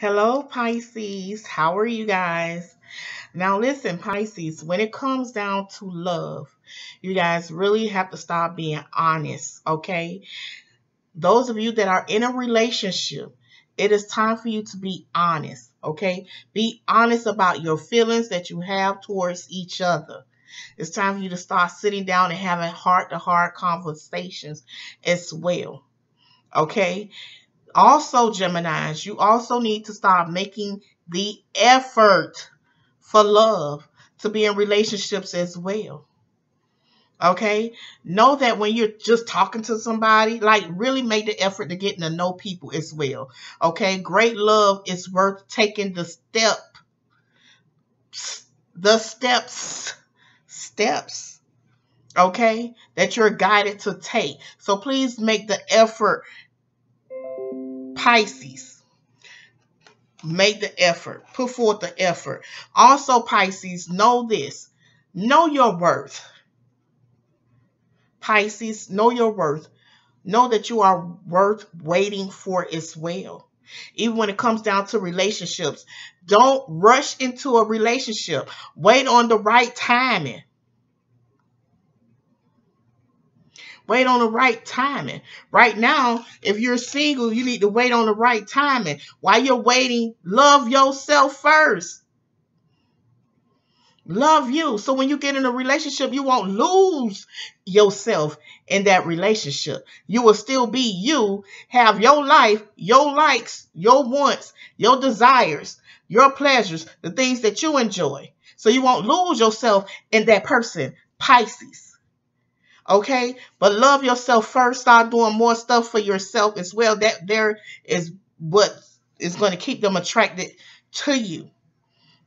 Hello, Pisces. How are you guys? Now, listen, Pisces, when it comes down to love, you guys really have to stop being honest, okay? Those of you that are in a relationship, it is time for you to be honest, okay? Be honest about your feelings that you have towards each other. It's time for you to start sitting down and having heart to heart conversations as well, okay? Also, Geminis, you also need to start making the effort for love to be in relationships as well. Okay, know that when you're just talking to somebody, like really make the effort to getting to know people as well. Okay, great love is worth taking the step, the steps, steps, okay, that you're guided to take. So please make the effort Pisces, make the effort, put forth the effort. Also, Pisces, know this know your worth. Pisces, know your worth. Know that you are worth waiting for as well. Even when it comes down to relationships, don't rush into a relationship. Wait on the right timing. Wait on the right timing. Right now, if you're single, you need to wait on the right timing. While you're waiting, love yourself first. Love you. So when you get in a relationship, you won't lose yourself in that relationship. You will still be you, have your life, your likes, your wants, your desires, your pleasures, the things that you enjoy. So you won't lose yourself in that person, Pisces. Okay, but love yourself first. Start doing more stuff for yourself as well. That there is what is going to keep them attracted to you.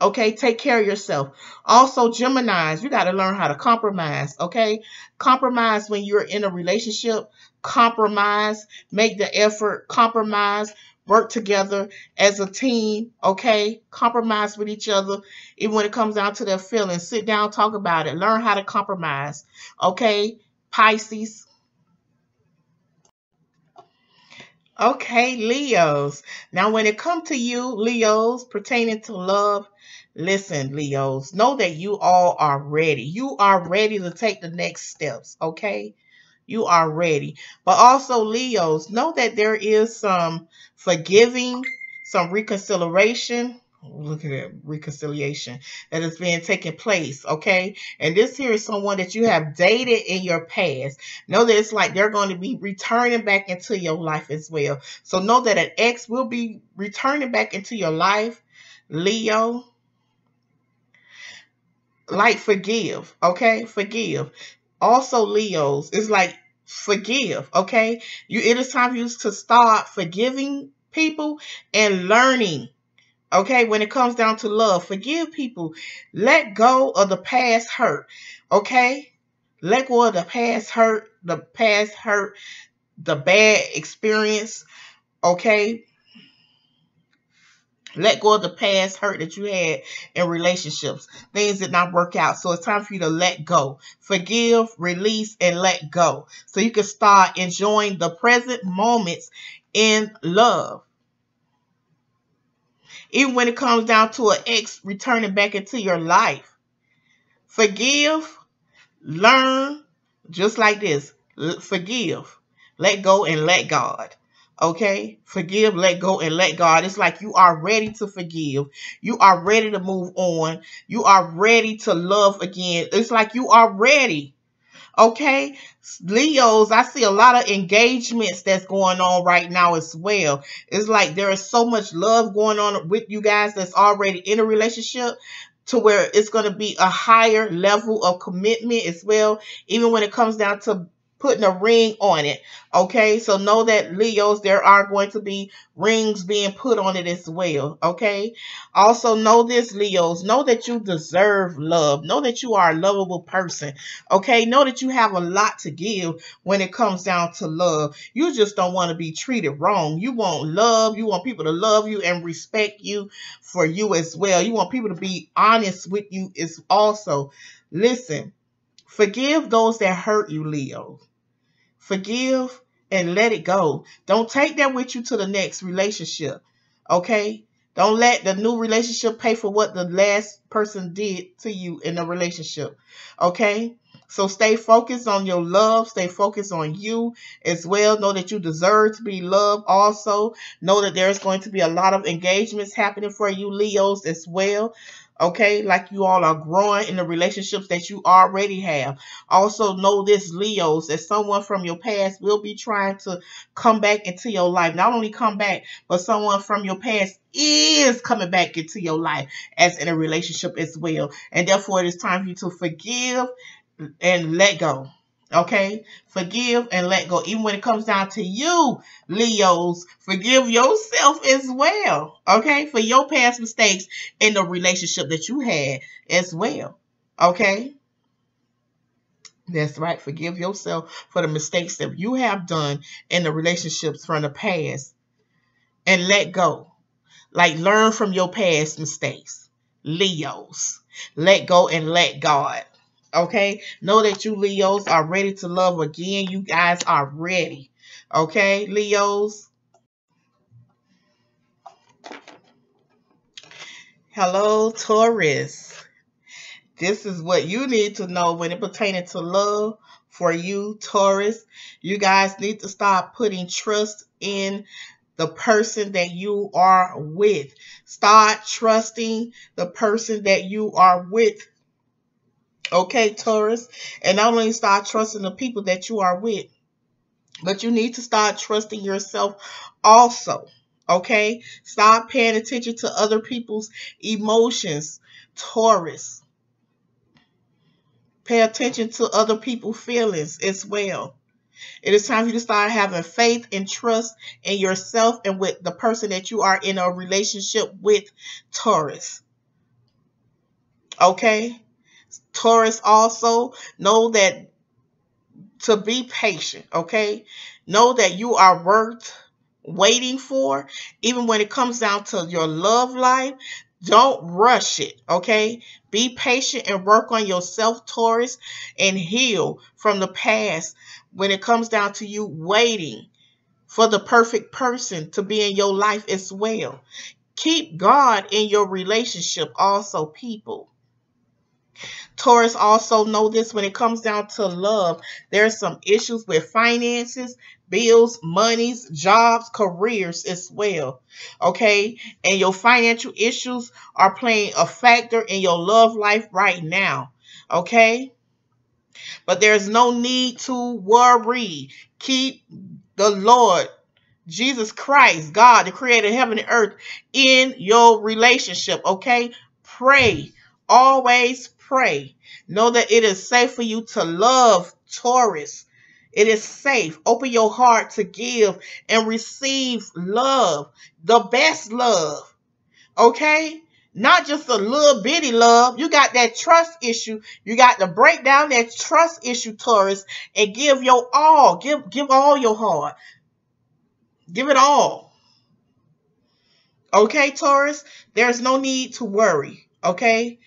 Okay, take care of yourself. Also, Geminis, you got to learn how to compromise. Okay, compromise when you're in a relationship. Compromise, make the effort. Compromise, work together as a team. Okay, compromise with each other. Even when it comes down to their feelings, sit down, talk about it. Learn how to compromise. Okay, Pisces. Okay, Leos. Now, when it comes to you, Leos, pertaining to love, listen, Leos, know that you all are ready. You are ready to take the next steps, okay? You are ready. But also, Leos, know that there is some forgiving, some reconciliation, look at reconciliation that is being taken place okay? And this here is someone that you have dated in your past. Know that it's like they're going to be returning back into your life as well. So know that an ex will be returning back into your life. Leo like forgive okay? Forgive. Also leos is like forgive okay? You it is time for you to start forgiving people and learning Okay, when it comes down to love, forgive people. Let go of the past hurt. Okay? Let go of the past hurt, the past hurt, the bad experience. Okay? Let go of the past hurt that you had in relationships. Things did not work out. So it's time for you to let go. Forgive, release, and let go. So you can start enjoying the present moments in love. Even when it comes down to an ex returning back into your life. Forgive, learn, just like this. Forgive, let go, and let God. Okay? Forgive, let go, and let God. It's like you are ready to forgive. You are ready to move on. You are ready to love again. It's like you are ready. Okay? Leos, I see a lot of engagements that's going on right now as well. It's like there is so much love going on with you guys that's already in a relationship to where it's going to be a higher level of commitment as well, even when it comes down to putting a ring on it. Okay, so know that Leos, there are going to be rings being put on it as well. Okay, also know this, Leos, know that you deserve love. Know that you are a lovable person. Okay, know that you have a lot to give when it comes down to love. You just don't want to be treated wrong. You want love. You want people to love you and respect you for you as well. You want people to be honest with you is also. Listen, Forgive those that hurt you, Leo. Forgive and let it go. Don't take that with you to the next relationship. Okay? Don't let the new relationship pay for what the last person did to you in the relationship. Okay? So stay focused on your love. Stay focused on you as well. Know that you deserve to be loved also. Know that there's going to be a lot of engagements happening for you, Leos, as well okay? Like you all are growing in the relationships that you already have. Also know this leos that someone from your past will be trying to come back into your life. Not only come back but someone from your past is coming back into your life as in a relationship as well. And therefore it is time for you to forgive and let go Okay, forgive and let go. Even when it comes down to you, Leos, forgive yourself as well. Okay, for your past mistakes in the relationship that you had as well. Okay, that's right. Forgive yourself for the mistakes that you have done in the relationships from the past and let go. Like learn from your past mistakes. Leos, let go and let God. Okay. Know that you Leos are ready to love again. You guys are ready. Okay, Leos. Hello, Taurus. This is what you need to know when it pertaining to love for you, Taurus. You guys need to stop putting trust in the person that you are with. Start trusting the person that you are with Okay, Taurus. And not only start trusting the people that you are with, but you need to start trusting yourself also. Okay? Stop paying attention to other people's emotions, Taurus. Pay attention to other people's feelings as well. It is time for you to start having faith and trust in yourself and with the person that you are in a relationship with, Taurus. Okay? Taurus also know that to be patient, okay? Know that you are worth waiting for. Even when it comes down to your love life, don't rush it, okay? Be patient and work on yourself, Taurus, and heal from the past when it comes down to you waiting for the perfect person to be in your life as well. Keep God in your relationship also, people. Taurus also know this when it comes down to love. There's some issues with finances, bills, monies, jobs, careers as well. Okay? And your financial issues are playing a factor in your love life right now. Okay? But there's no need to worry. Keep the Lord Jesus Christ, God, the creator of heaven and earth, in your relationship. Okay? Pray. Always pray. Know that it is safe for you to love Taurus. It is safe. Open your heart to give and receive love, the best love. Okay? Not just a little bitty love. You got that trust issue. You got to break down that trust issue, Taurus, and give your all. Give give all your heart. Give it all. Okay, Taurus? There's no need to worry. Okay?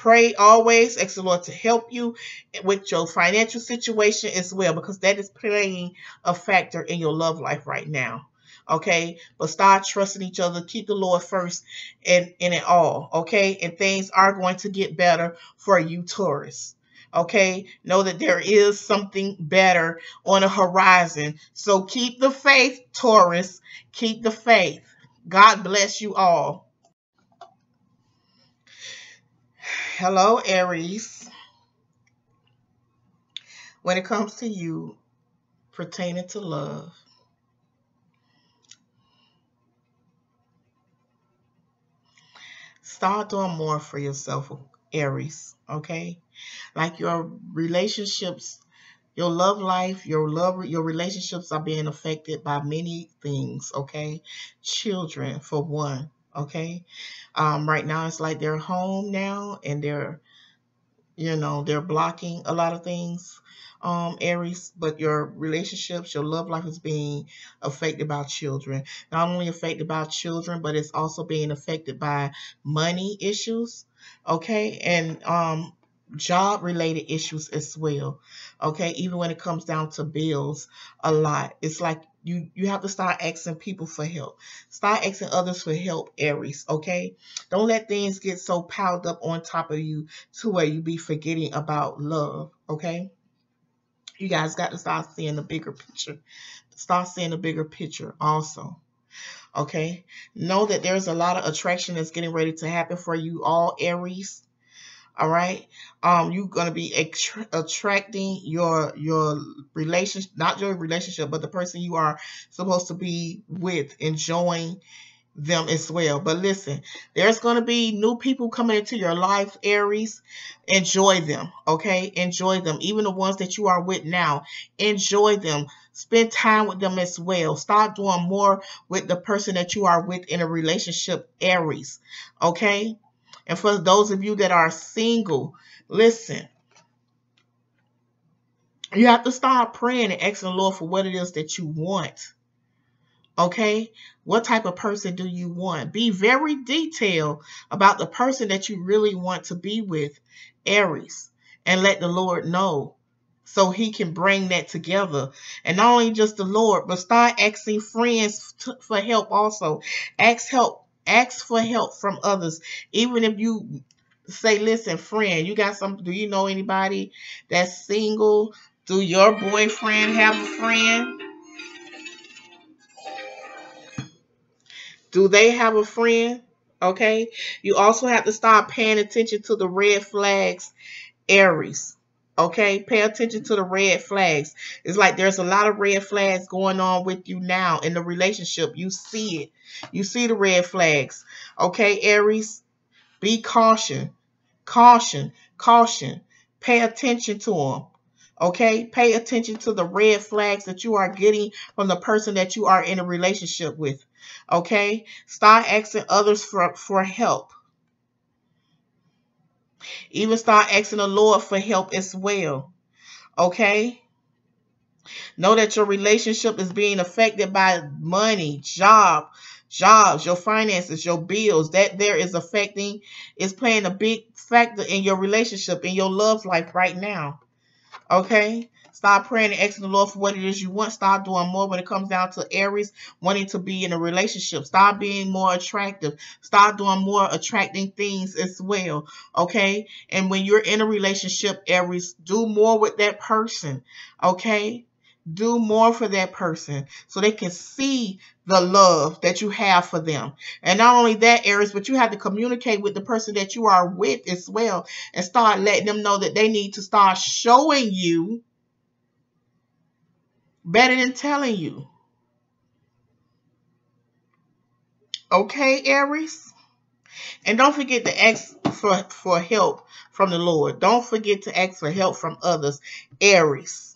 Pray always, ask the Lord to help you with your financial situation as well, because that is playing a factor in your love life right now. Okay, but start trusting each other. Keep the Lord first in, in it all. Okay, and things are going to get better for you, Taurus. Okay, know that there is something better on the horizon. So keep the faith, Taurus. Keep the faith. God bless you all. Hello, Aries. When it comes to you pertaining to love, start doing more for yourself, Aries, okay? Like your relationships, your love life, your love, your relationships are being affected by many things, okay? Children, for one, okay? Um, right now, it's like they're home now and they're, you know, they're blocking a lot of things, um, Aries, but your relationships, your love life is being affected by children. Not only affected by children, but it's also being affected by money issues, okay? And um, job related issues as well. Okay, even when it comes down to bills, a lot. It's like you you have to start asking people for help. Start asking others for help, Aries. Okay, don't let things get so piled up on top of you to where you be forgetting about love. Okay, you guys got to start seeing the bigger picture. Start seeing the bigger picture also. Okay, know that there's a lot of attraction that's getting ready to happen for you all, Aries all right? Um you're going to be attracting your your relationship not your relationship but the person you are supposed to be with enjoying them as well. But listen there's going to be new people coming into your life aries. Enjoy them okay? Enjoy them. Even the ones that you are with now enjoy them. Spend time with them as well. Start doing more with the person that you are with in a relationship aries okay and for those of you that are single, listen. You have to start praying and asking the Lord for what it is that you want. Okay? What type of person do you want? Be very detailed about the person that you really want to be with, Aries, and let the Lord know so he can bring that together. And not only just the Lord, but start asking friends for help also. Ask help Ask for help from others. Even if you say, listen, friend, you got some, do you know anybody that's single? Do your boyfriend have a friend? Do they have a friend? Okay. You also have to start paying attention to the red flags, Aries. Okay, pay attention to the red flags. It's like there's a lot of red flags going on with you now in the relationship. You see it. You see the red flags. Okay, Aries, be caution. Caution, caution. Pay attention to them. Okay, pay attention to the red flags that you are getting from the person that you are in a relationship with. Okay, start asking others for, for help. Even start asking the Lord for help as well. Okay? Know that your relationship is being affected by money, job, jobs, your finances, your bills. That there is affecting, is playing a big factor in your relationship, in your love life right now. Okay? Start praying and asking the Lord for what it is you want. Start doing more when it comes down to Aries wanting to be in a relationship. Start being more attractive. Start doing more attracting things as well. Okay. And when you're in a relationship, Aries, do more with that person. Okay. Do more for that person so they can see the love that you have for them. And not only that, Aries, but you have to communicate with the person that you are with as well and start letting them know that they need to start showing you better than telling you. Okay, Aries? And don't forget to ask for, for help from the Lord. Don't forget to ask for help from others, Aries.